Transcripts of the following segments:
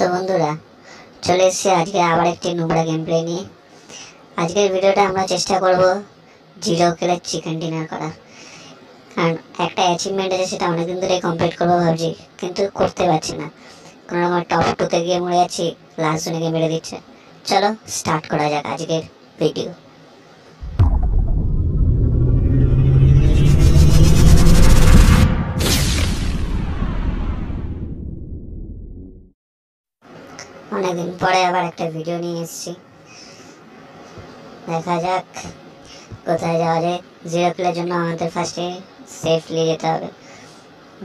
তো বন্ধুরা, চলে এসেছি আজকে আবার একটি নোংরা গেম প্লে নিয়ে। আজকের ভিডিওটা আমরা চেষ্টা করব জিরো কিলের চিকেন ডিনার করার। কারণ একটা অ্যাচিভমেন্ট আছে, সেটা অনেকদিন ধরে কমপ্লিট করব ভাবছি, কিন্তু করতে পারছি না। কোনো রকম টপ টুতে গিয়ে মরে যাচ্ছি লাস্ট জনে গিয়ে মেরে দিচ্ছে। চলো স্টার্ট করা যাক আজকের ভিডিও অনেকদিন পরে আবার একটা ভিডিও নিয়ে এসেছি। দেখা যাক কোথায় যাওয়া যায়। জিরো কিলের জন্য আমাদের ফার্স্টে সেফলি যেতে হবে।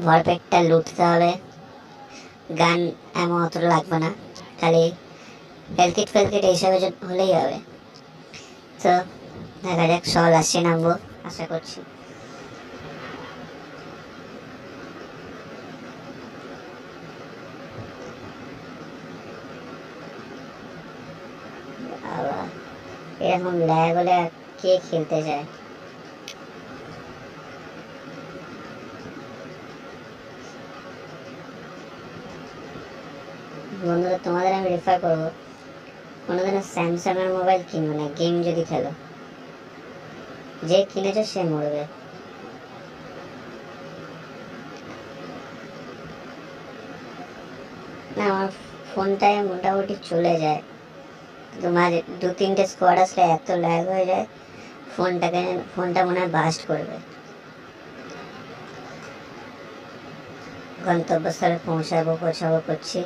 ভরপেটটা লুটতে হবে। গান এমন অতটা লাগবে না। খালি হেলকিট ফেলকিট এইসবের জন্য হলেই হবে। তো দেখা যাক সল আসছে নামবো, আশা করছি আবার এরকম ল্যাগ হলে কে খেলতে যায় বন্ধুরা, তোমাদের আমি রেফার করব। কোনোদিনও স্যামসাং এর মোবাইল কিনবে না গেম যদি খেলো। যে কিনেছো সে মরবে। না, আমার ফোনটায় মোটামুটি চলে যায়। তোমার দু তিনটে স্কোয়াড আসলে এত ল্যাগ হয়ে যায়, ফোনটাকে, ফোনটা মনে হয় বাস্ট করবে। গন্তব্যস্থলে পৌঁছাবো পৌঁছাবো করছি।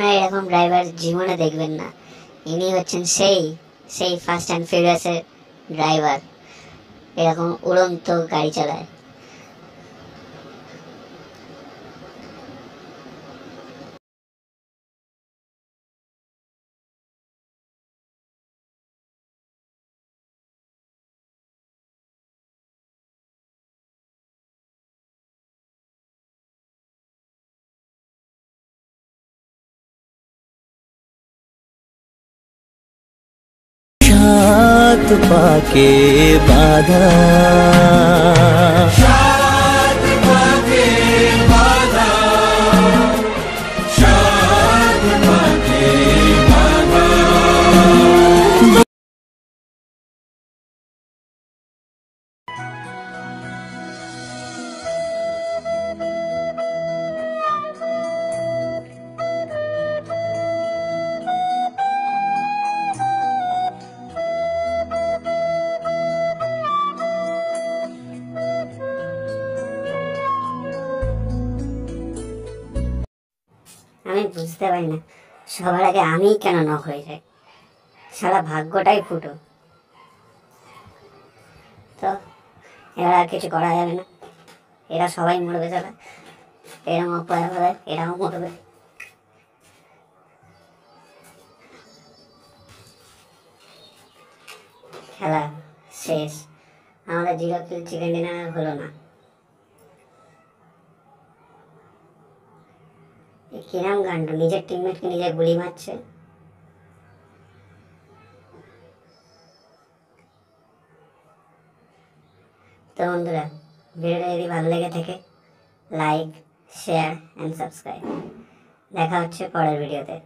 ড্রাইভার জীবনে দেখবেন না। ইনি হচ্ছেন সেই সেই ফার্স্ট অ্যান্ড ফিউরিয়াসের ড্রাইভার এরকম উড়ন্ত গাড়ি চালায়। पाके बाधा। আমি বুঝতে পারি না। সবার আগে আমিই কেন নক হয়ে যাই? সারা ভাগ্যটাই ফুটো। তো, এবার আর কিছু করা যাবে না। এরা সবাই মরবে যারা এরম অপায় হবে এরাও মরবে। খেলা শেষ। আমাদের জিরো কিল চিকেন ডিনার হলো না। কিরাম গান্ডু নিজের টিমমেটকে নিজে গুলি মারছে। তো বন্ধুরা, ভিডিওটা যদি ভালো লেগে থাকে লাইক শেয়ার অ্যান্ড সাবস্ক্রাইব দেখা হচ্ছে পরের ভিডিওতে।